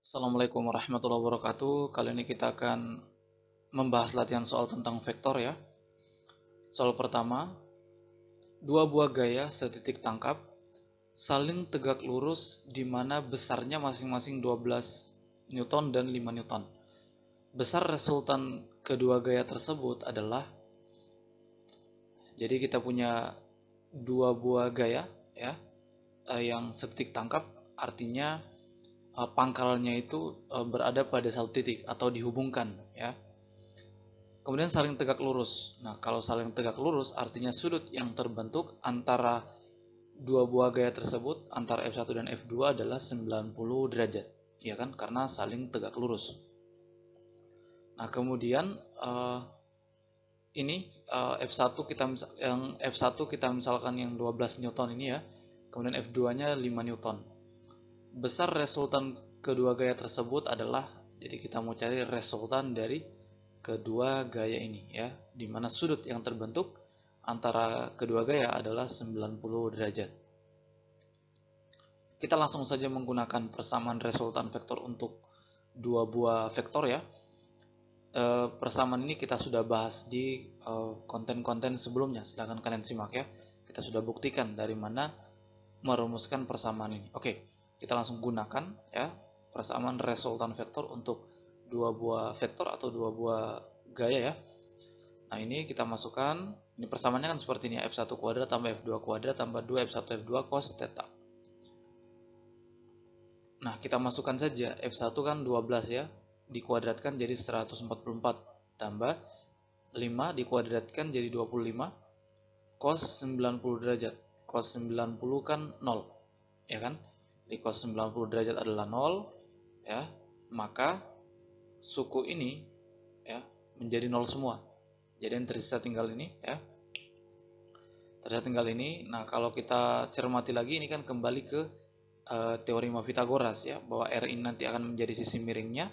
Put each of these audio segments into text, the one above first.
Assalamualaikum warahmatullahi wabarakatuh. Kali ini kita akan membahas latihan soal tentang vektor ya. Soal pertama, dua buah gaya setitik tangkap saling tegak lurus di mana besarnya masing-masing 12 Newton dan 5 Newton. Besar resultan kedua gaya tersebut adalah jadi kita punya dua buah gaya ya eh, yang setitik tangkap artinya uh, pangkalnya itu uh, berada pada satu titik atau dihubungkan ya. Kemudian saling tegak lurus. Nah, kalau saling tegak lurus artinya sudut yang terbentuk antara dua buah gaya tersebut antara F1 dan F2 adalah 90 derajat. Ya kan? Karena saling tegak lurus. Nah, kemudian uh, ini uh, F1 kita yang F1 kita misalkan yang 12 Newton ini ya. Kemudian F2-nya 5 Newton besar resultan kedua gaya tersebut adalah jadi kita mau cari resultan dari kedua gaya ini ya. Di mana sudut yang terbentuk antara kedua gaya adalah 90 derajat. Kita langsung saja menggunakan persamaan resultan vektor untuk dua buah vektor ya. E, persamaan ini kita sudah bahas di eh, konten-konten sebelumnya silahkan kalian simak ya. Kita sudah buktikan dari mana merumuskan persamaan ini. Oke kita langsung gunakan ya persamaan resultan vektor untuk dua buah vektor atau dua buah gaya ya. Nah ini kita masukkan. Ini persamaannya kan seperti ini ya f1 kuadrat tambah f2 kuadrat tambah 2 f1 f2 cos theta. Nah kita masukkan saja f1 kan 12 ya. Dikuadratkan jadi 144 tambah 5 dikuadratkan jadi 25 cos 90 derajat. Cos 90 kan 0 ya kan di cos 90 derajat adalah 0 ya maka suku ini ya menjadi 0 semua. Jadi yang tersisa tinggal ini ya tersisa tinggal ini nah kalau kita cermati lagi ini kan kembali ke uh, teorema Pitagoras ya bahwa R ini nanti akan menjadi sisi miringnya.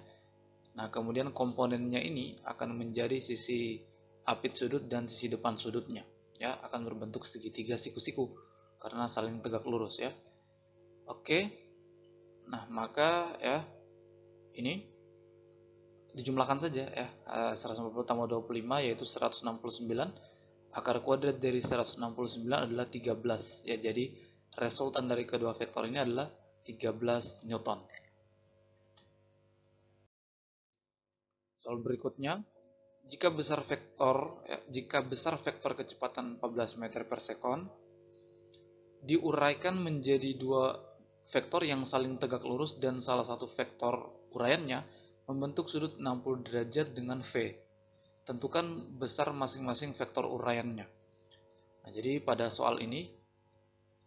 Nah kemudian komponennya ini akan menjadi sisi apit sudut dan sisi depan sudutnya ya akan berbentuk segitiga siku-siku karena saling tegak lurus ya Oke. Nah, maka ya ini dijumlahkan saja ya. 150 eh, tambah 25 yaitu 169. Akar kuadrat dari 169 adalah 13 ya. Jadi resultan dari kedua vektor ini adalah 13 Newton. Soal berikutnya, jika besar vektor ya, jika besar vektor kecepatan 14 meter per sekon diuraikan menjadi dua vektor yang saling tegak lurus dan salah satu vektor uraiannya membentuk sudut 60 derajat dengan V. Tentukan besar masing-masing vektor uraiannya. Nah, jadi pada soal ini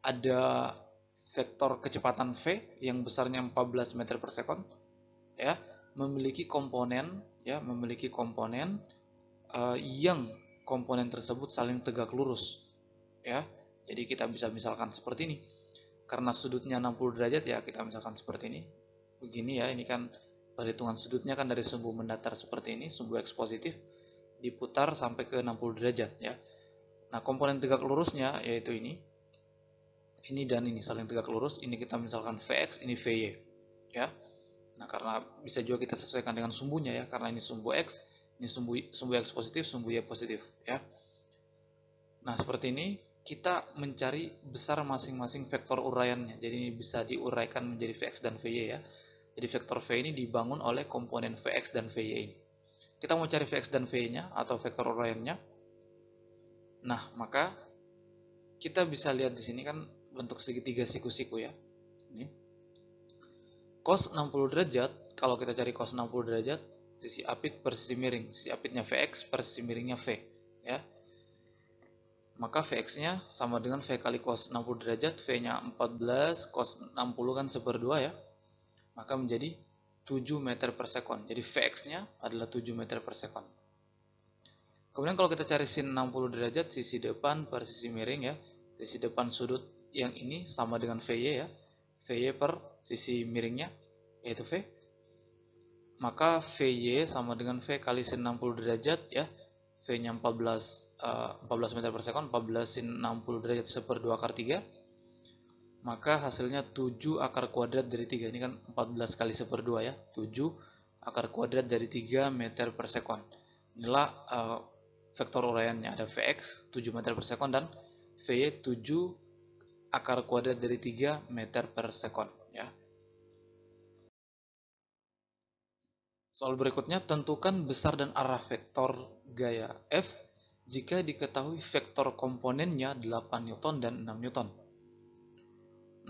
ada vektor kecepatan V yang besarnya 14 meter per sekon ya memiliki komponen ya memiliki komponen uh, yang komponen tersebut saling tegak lurus ya jadi kita bisa misalkan seperti ini karena sudutnya 60 derajat ya kita misalkan seperti ini. Begini ya ini kan perhitungan sudutnya kan dari sumbu mendatar seperti ini sumbu x positif diputar sampai ke 60 derajat ya. Nah komponen tegak lurusnya yaitu ini. Ini dan ini saling tegak lurus. Ini kita misalkan Vx ini Vy ya. Nah karena bisa juga kita sesuaikan dengan sumbunya ya karena ini sumbu X ini sumbu sumbu X positif sumbu Y positif ya. Nah seperti ini kita mencari besar masing-masing vektor uraiannya. Jadi ini bisa diuraikan menjadi Vx dan Vy ya. Jadi vektor V ini dibangun oleh komponen Vx dan Vy ini. Kita mau cari Vx dan Vy-nya atau vektor uraiannya. Nah, maka kita bisa lihat di sini kan bentuk segitiga siku-siku ya. Ini. Cos 60 derajat, kalau kita cari cos 60 derajat, sisi apit per sisi miring. Sisi apitnya Vx per sisi miringnya V. Ya maka Vx-nya sama dengan V kali cos 60 derajat, V-nya 14, cos 60 kan 1 per 2 ya, maka menjadi 7 meter per sekon. Jadi Vx-nya adalah 7 meter per sekon. Kemudian kalau kita cari sin 60 derajat, sisi depan per sisi miring ya, sisi depan sudut yang ini sama dengan Vy ya, Vy per sisi miringnya, yaitu V. Maka Vy sama dengan V kali sin 60 derajat ya, V-nya 14 uh, 14 meter per sekon, 14 sin 60 derajat 1 per 2 akar 3. maka hasilnya 7 akar kuadrat dari 3 ini kan 14 kali 1 per 2 ya 7 akar kuadrat dari 3 meter per sekon inilah uh, vektor uraiannya. Ada Vx 7 meter per sekon dan Vy 7 akar kuadrat dari 3 meter per sekon soal berikutnya tentukan besar dan arah vektor gaya F jika diketahui vektor komponennya 8 Newton dan 6 Newton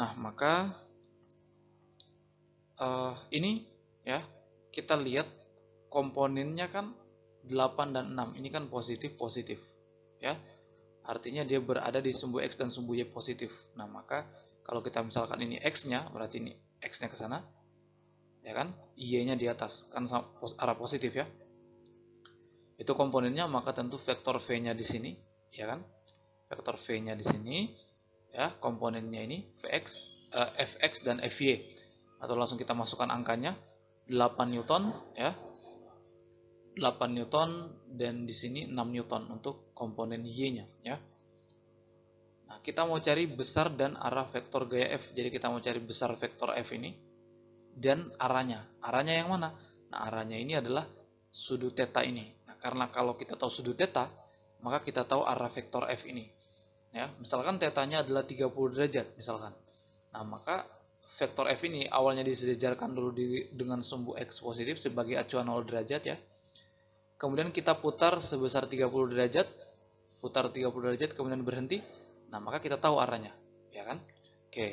Nah, maka uh, ini ya, kita lihat komponennya kan 8 dan 6. Ini kan positif positif, ya. Artinya dia berada di sumbu X dan sumbu Y positif. Nah, maka kalau kita misalkan ini X-nya, berarti ini X-nya ke sana. Ya kan? Y-nya di atas, kan arah positif ya. Itu komponennya, maka tentu vektor V-nya di sini, ya kan? Vektor V-nya di sini ya komponennya ini Vx, uh, Fx dan Fy atau langsung kita masukkan angkanya 8 Newton ya 8 Newton dan di sini 6 Newton untuk komponen Y-nya ya. Nah, kita mau cari besar dan arah vektor gaya F. Jadi kita mau cari besar vektor F ini dan arahnya. Arahnya yang mana? Nah, arahnya ini adalah sudut theta ini. Nah, karena kalau kita tahu sudut theta, maka kita tahu arah vektor F ini ya misalkan tetanya adalah 30 derajat misalkan nah maka vektor f ini awalnya disejajarkan dulu di, dengan sumbu x positif sebagai acuan 0 derajat ya kemudian kita putar sebesar 30 derajat putar 30 derajat kemudian berhenti nah maka kita tahu arahnya ya kan oke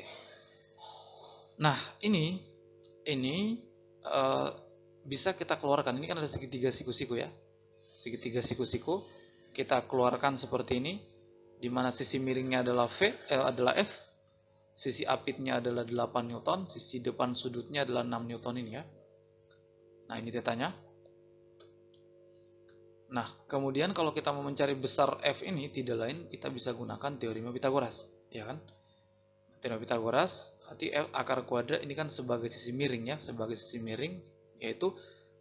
nah ini ini uh, bisa kita keluarkan ini kan ada segitiga siku-siku ya segitiga siku-siku kita keluarkan seperti ini di mana sisi miringnya adalah V eh, adalah F, sisi apitnya adalah 8 Newton, sisi depan sudutnya adalah 6 Newton ini ya. Nah, ini tetanya. Nah, kemudian kalau kita mau mencari besar F ini tidak lain kita bisa gunakan teorema Pitagoras, ya kan? Teorema Pitagoras berarti akar kuadrat ini kan sebagai sisi miring ya, sebagai sisi miring yaitu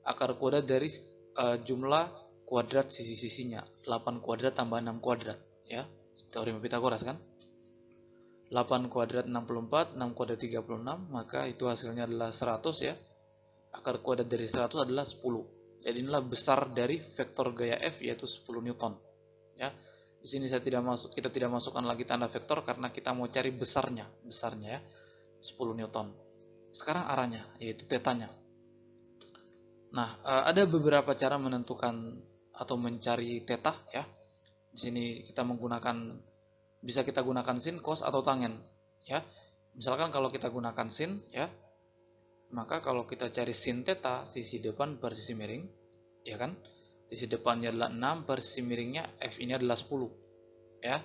akar kuadrat dari uh, jumlah kuadrat sisi-sisinya, 8 kuadrat tambah 6 kuadrat, ya. Teorema Pitagoras kan? 8 kuadrat 64 6 kuadrat 36 maka itu hasilnya adalah 100 ya. Akar kuadrat dari 100 adalah 10 jadi inilah besar dari vektor gaya F yaitu 10 Newton ya. Di sini saya tidak masuk kita tidak masukkan lagi tanda vektor karena kita mau cari besarnya besarnya ya 10 Newton sekarang arahnya yaitu tetanya nah eh, ada beberapa cara menentukan atau mencari teta ya di sini kita menggunakan bisa kita gunakan sin, cos atau tangen, ya. Misalkan kalau kita gunakan sin, ya, maka kalau kita cari sin theta, sisi depan per sisi miring, ya kan? Sisi depannya adalah 6 per sisi miringnya f ini adalah 10, ya.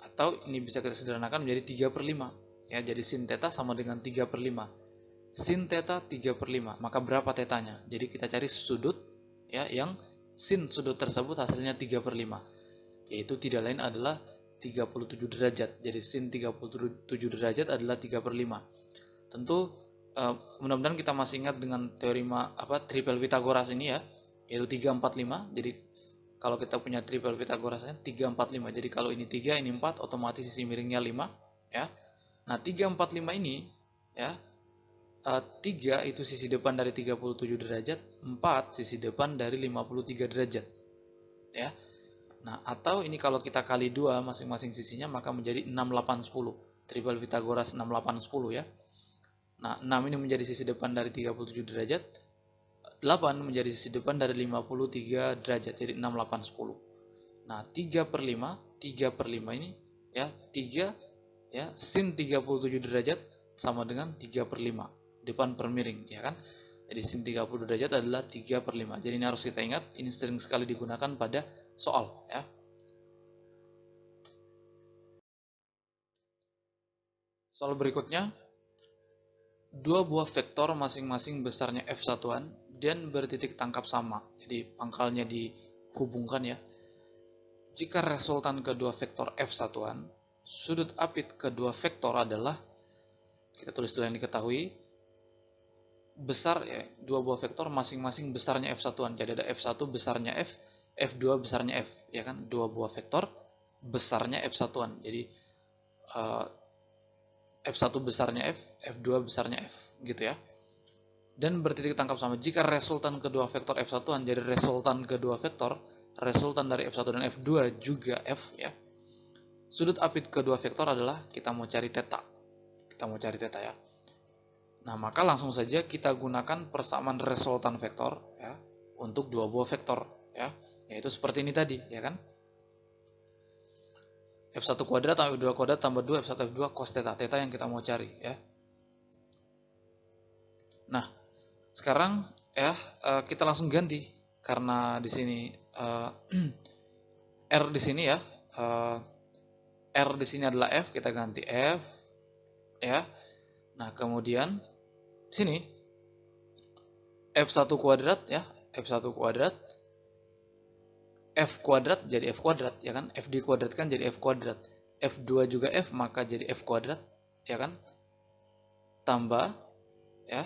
Atau ini bisa kita sederhanakan menjadi 3 per 5, ya. Jadi sin theta sama dengan 3 per 5. Sin theta 3 per 5, maka berapa tetanya? Jadi kita cari sudut, ya, yang sin sudut tersebut hasilnya 3 per 5 yaitu tidak lain adalah 37 derajat. Jadi sin 37 derajat adalah 3 per 5. Tentu uh, mudah-mudahan kita masih ingat dengan teorema apa triple Pitagoras ini ya, yaitu 345. Jadi kalau kita punya triple Pitagorasnya 345. Jadi kalau ini 3, ini 4, otomatis sisi miringnya 5 ya. Nah, 345 ini ya uh, eh, 3 itu sisi depan dari 37 derajat, 4 sisi depan dari 53 derajat. Ya. Nah, atau ini kalau kita kali dua masing-masing sisinya maka menjadi 6, 8, 10. Triple Pitagoras 6, 8, 10 ya. Nah, 6 ini menjadi sisi depan dari 37 derajat. 8 menjadi sisi depan dari 53 derajat. Jadi 6, 8, 10. Nah, 3 per 5, 3 per 5 ini ya, 3 ya, sin 37 derajat sama dengan 3 per 5. Depan per miring, ya kan? Jadi sin 30 derajat adalah 3 per 5. Jadi ini harus kita ingat, ini sering sekali digunakan pada soal ya. Soal berikutnya, dua buah vektor masing-masing besarnya f satuan dan bertitik tangkap sama. Jadi pangkalnya dihubungkan ya. Jika resultan kedua vektor f satuan, sudut apit kedua vektor adalah kita tulis dulu yang diketahui besar ya dua buah vektor masing-masing besarnya f satuan. Jadi ada f1 besarnya f F2 besarnya F, ya kan? Dua buah vektor besarnya F satuan. Jadi uh, F1 besarnya F, F2 besarnya F, gitu ya. Dan bertitik tangkap sama. Jika resultan kedua vektor F1 menjadi resultan kedua vektor, resultan dari F1 dan F2 juga F, ya. Sudut apit kedua vektor adalah kita mau cari theta. Kita mau cari theta ya. Nah, maka langsung saja kita gunakan persamaan resultan vektor ya untuk dua buah vektor ya, yaitu seperti ini tadi, ya kan? F1 kuadrat tambah F2 kuadrat tambah 2 F1 F2 cos theta. Theta yang kita mau cari ya. Nah, sekarang ya eh, kita langsung ganti karena di sini uh, R di sini ya. Uh, R di sini adalah F, kita ganti F ya. Nah, kemudian sini F1 kuadrat ya, F1 kuadrat. F kuadrat jadi F kuadrat ya kan? F kuadrat kan jadi F kuadrat. F2 juga F maka jadi F kuadrat ya kan? Tambah ya.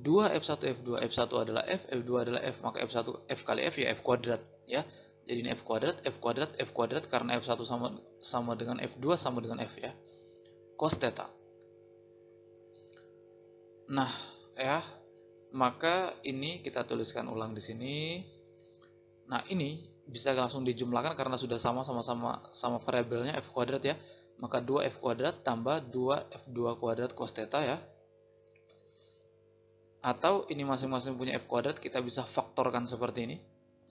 2 F1 F2 F1 adalah F F2 adalah F maka F1 F kali F ya F kuadrat ya. Jadi ini F kuadrat F kuadrat F kuadrat karena F1 sama sama dengan F2 sama dengan F ya cos theta nah ya maka ini kita tuliskan ulang di sini nah ini bisa langsung dijumlahkan karena sudah sama sama-sama sama variabelnya f kuadrat ya. Maka 2f kuadrat tambah 2f2 kuadrat cos theta ya. Atau ini masing-masing punya f kuadrat kita bisa faktorkan seperti ini.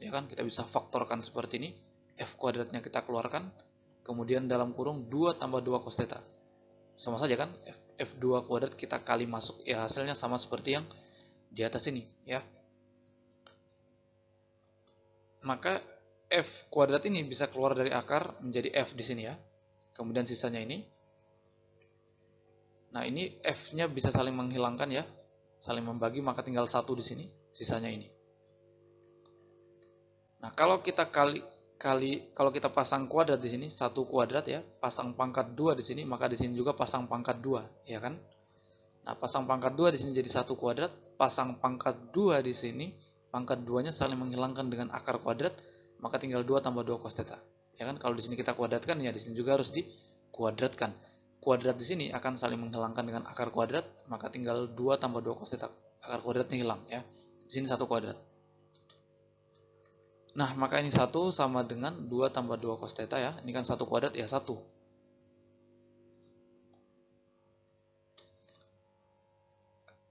Ya kan? Kita bisa faktorkan seperti ini. f kuadratnya kita keluarkan. Kemudian dalam kurung 2 tambah 2 cos theta. Sama saja kan? F, f2 kuadrat kita kali masuk ya hasilnya sama seperti yang di atas ini ya. Maka f kuadrat ini bisa keluar dari akar menjadi f di sini ya. Kemudian sisanya ini. Nah, ini f-nya bisa saling menghilangkan ya. Saling membagi maka tinggal satu di sini, sisanya ini. Nah, kalau kita kali kali kalau kita pasang kuadrat di sini, satu kuadrat ya, pasang pangkat dua di sini, maka di sini juga pasang pangkat dua, ya kan? Nah, pasang pangkat dua di sini jadi satu kuadrat, pasang pangkat dua di sini, pangkat duanya saling menghilangkan dengan akar kuadrat, maka tinggal 2 tambah 2 cos theta. Ya kan? Kalau di sini kita kuadratkan, ya di sini juga harus dikuadratkan. Kuadrat di sini akan saling menghilangkan dengan akar kuadrat, maka tinggal 2 tambah 2 cos theta. Akar kuadratnya hilang ya. Di sini satu kuadrat. Nah, maka ini satu sama dengan 2 tambah 2 cos theta ya. Ini kan satu kuadrat ya satu.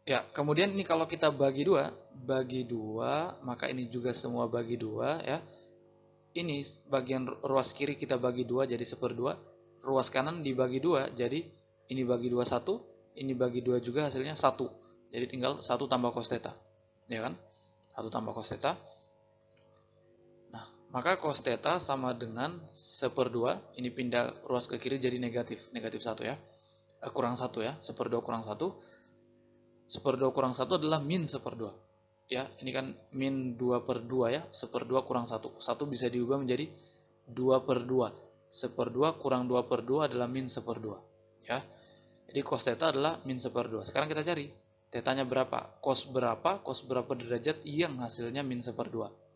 Ya, kemudian ini kalau kita bagi dua, bagi dua, maka ini juga semua bagi dua ya. Ini bagian ruas kiri kita bagi dua jadi seperdua ruas kanan dibagi dua jadi ini bagi dua satu ini bagi dua juga hasilnya satu. Jadi tinggal satu tambah cos theta ya kan? Satu tambah cos theta maka cos theta sama dengan seperdua ini pindah ruas ke kiri jadi negatif. Negatif satu ya. Eh, kurang satu ya. Seperdua kurang satu. Seperdua kurang satu adalah min seperdua. Ya ini kan min 2 per 2 ya. 1 per 2 kurang 1 1 bisa diubah menjadi 2 per 2 1 per 2 kurang 2 per 2 adalah min 1 per 2 ya. Jadi cos theta adalah min 1 per 2 sekarang kita cari. Tetanya berapa? Cos berapa? Cos berapa derajat? Yang hasilnya min 1 per 2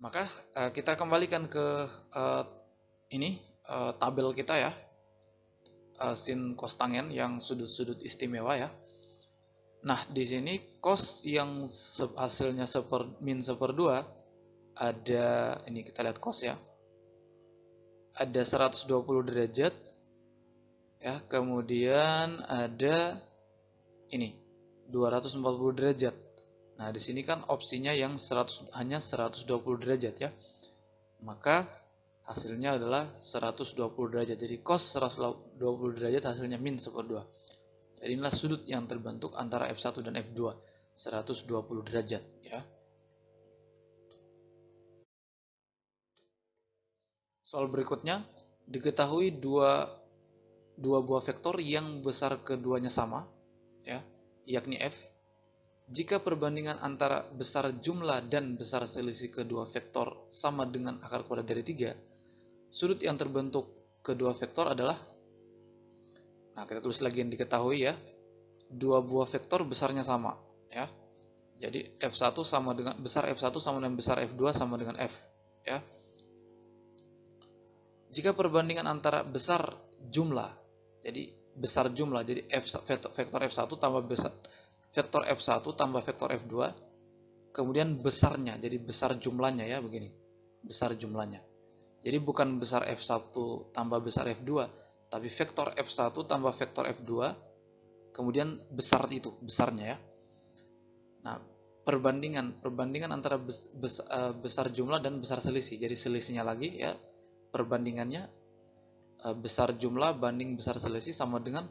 maka uh, kita kembalikan ke uh, ini uh, tabel kita ya uh, sin cos tangen yang sudut-sudut istimewa ya Nah, di sini cos yang hasilnya seper, min seperdua ada ini kita lihat cos ya. Ada 120 derajat ya, kemudian ada ini 240 derajat. Nah, di sini kan opsinya yang 100 hanya 120 derajat ya. Maka hasilnya adalah 120 derajat. Jadi cos 120 derajat hasilnya min seperdua. Jadi inilah sudut yang terbentuk antara F1 dan F2, 120 derajat ya. Soal berikutnya, diketahui dua, dua buah vektor yang besar keduanya sama, ya, yakni F. Jika perbandingan antara besar jumlah dan besar selisih kedua vektor sama dengan akar kuadrat dari 3, sudut yang terbentuk kedua vektor adalah Nah, kita tulis lagi yang diketahui ya. Dua buah vektor besarnya sama, ya. Jadi F1 sama dengan besar F1 sama dengan besar F2 sama dengan F, ya. Jika perbandingan antara besar jumlah. Jadi besar jumlah. Jadi f vektor f1 tambah besar vektor f1 tambah vektor f2 kemudian besarnya. Jadi besar jumlahnya ya begini. Besar jumlahnya. Jadi bukan besar f1 tambah besar f2, tapi vektor f1 tambah vektor f2 kemudian besar itu, besarnya ya. Nah, perbandingan perbandingan antara bes, bes, uh, besar jumlah dan besar selisih. Jadi selisihnya lagi ya perbandingannya uh, besar jumlah banding besar selisih sama dengan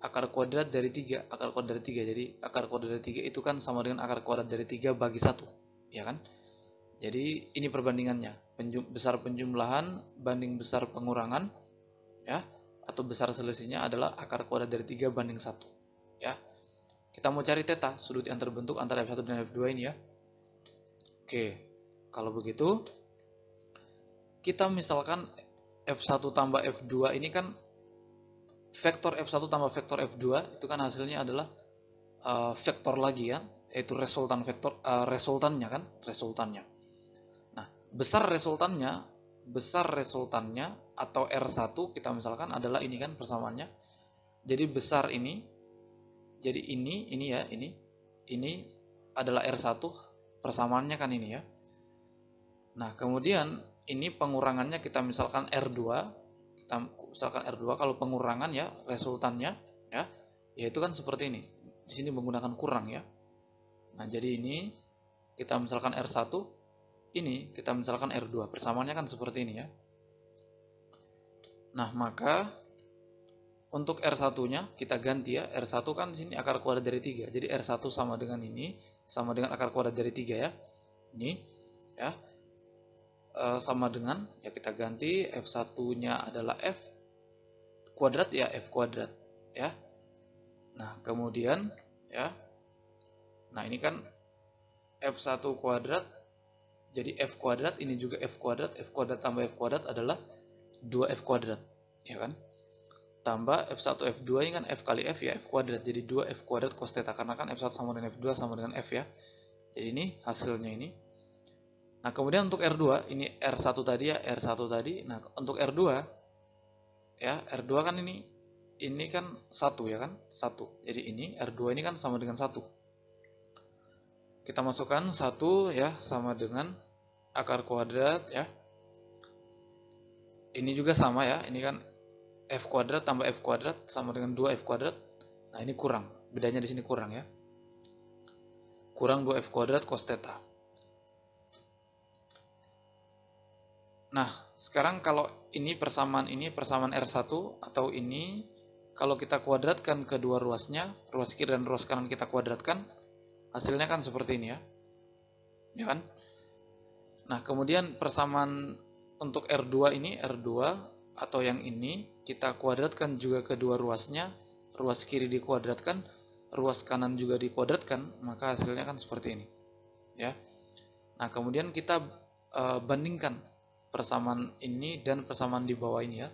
akar kuadrat dari 3, akar kuadrat dari 3. Jadi akar kuadrat dari 3 itu kan sama dengan akar kuadrat dari 3 bagi 1, ya kan? Jadi ini perbandingannya, Penjum, besar penjumlahan banding besar pengurangan ya atau besar selisihnya adalah akar kuadrat dari 3 banding 1, ya. Kita mau cari theta, sudut yang terbentuk antara F1 dan F2 ini ya. Oke, kalau begitu kita misalkan F1 tambah F2 ini kan vektor F1 tambah vektor F2 itu kan hasilnya adalah uh, vektor lagi ya, yaitu resultan vektor uh, resultannya kan, resultannya. Nah, besar resultannya, besar resultannya atau R1 kita misalkan adalah ini kan persamaannya. Jadi besar ini jadi ini ini ya, ini ini adalah R1 persamaannya kan ini ya. Nah, kemudian ini pengurangannya kita misalkan R2 kita misalkan R2 kalau pengurangan ya resultannya ya yaitu kan seperti ini. Di sini menggunakan kurang ya. Nah jadi ini kita misalkan R1 ini kita misalkan R2 persamaannya kan seperti ini ya. Nah maka untuk R1 nya kita ganti ya. R1 kan di sini akar kuadrat dari 3 jadi R1 sama dengan ini sama dengan akar kuadrat dari 3 ya. Ini ya Eh, sama dengan ya kita ganti F1-nya adalah F kuadrat ya F kuadrat ya. Nah, kemudian ya. Nah, ini kan F1 kuadrat jadi F kuadrat ini juga F kuadrat, F kuadrat tambah F kuadrat adalah 2F kuadrat, ya kan? Tambah F1 F2 ini kan F kali F ya, F kuadrat. Jadi 2F kuadrat cos theta karena kan F1 sama dengan F2 sama dengan F ya. Jadi ini hasilnya ini Nah, kemudian untuk R2, ini R1 tadi ya, R1 tadi. Nah, untuk R2 ya, R2 kan ini ini kan 1 ya kan? 1. Jadi ini R2 ini kan sama dengan 1. Kita masukkan 1 ya sama dengan akar kuadrat ya. Ini juga sama ya, ini kan F kuadrat tambah F kuadrat sama dengan 2F kuadrat. Nah, ini kurang. Bedanya di sini kurang ya. Kurang 2F kuadrat cos theta. Nah, sekarang kalau ini persamaan ini persamaan R1 atau ini kalau kita kuadratkan kedua ruasnya, ruas kiri dan ruas kanan kita kuadratkan, hasilnya kan seperti ini ya. Ya kan? Nah, kemudian persamaan untuk R2 ini, R2 atau yang ini, kita kuadratkan juga kedua ruasnya, ruas kiri dikuadratkan, ruas kanan juga dikuadratkan, maka hasilnya kan seperti ini. Ya. Nah, kemudian kita e, bandingkan persamaan ini dan persamaan di bawah ini ya.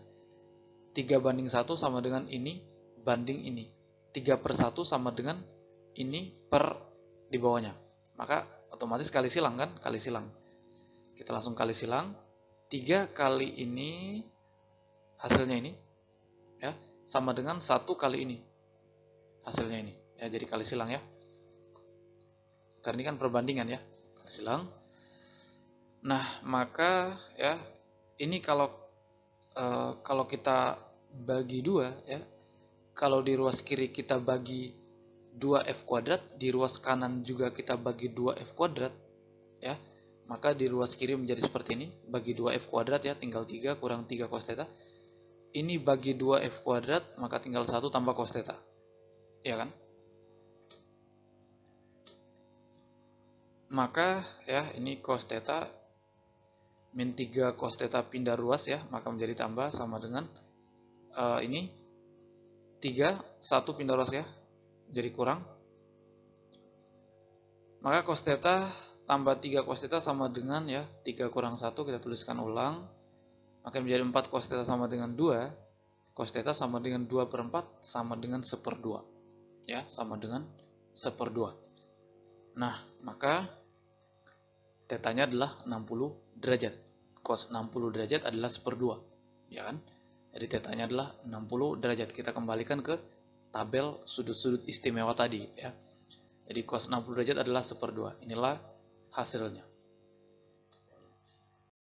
3 banding 1 sama dengan ini banding ini. 3 per 1 sama dengan ini per di bawahnya. Maka otomatis kali silang kan? Kali silang. Kita langsung kali silang. 3 kali ini hasilnya ini ya sama dengan 1 kali ini hasilnya ini. Ya jadi kali silang ya. Karena ini kan perbandingan ya. Kali silang Nah, maka ya ini kalau uh, kalau kita bagi dua ya, kalau di ruas kiri kita bagi 2f kuadrat, di ruas kanan juga kita bagi 2f kuadrat, ya, maka di ruas kiri menjadi seperti ini, bagi 2f kuadrat ya, tinggal 3 kurang 3 cos theta. Ini bagi 2f kuadrat, maka tinggal 1 tambah cos theta. Ya kan? Maka ya, ini cos theta min 3 cos theta pindah ruas ya, maka menjadi tambah sama dengan uh, ini 3, 1 pindah ruas ya, jadi kurang. Maka cos theta tambah 3 cos theta sama dengan ya, 3 kurang 1, kita tuliskan ulang. Maka menjadi 4 cos theta sama dengan 2, cos theta sama dengan 2 per 4, sama dengan 1 per 2. Ya, sama dengan 1 per 2. Nah, maka tetanya adalah 60 derajat. Cos 60 derajat adalah 1 per 2. Ya kan? Jadi tetanya adalah 60 derajat. Kita kembalikan ke tabel sudut-sudut istimewa tadi ya. Jadi cos 60 derajat adalah 1 per 2. Inilah hasilnya.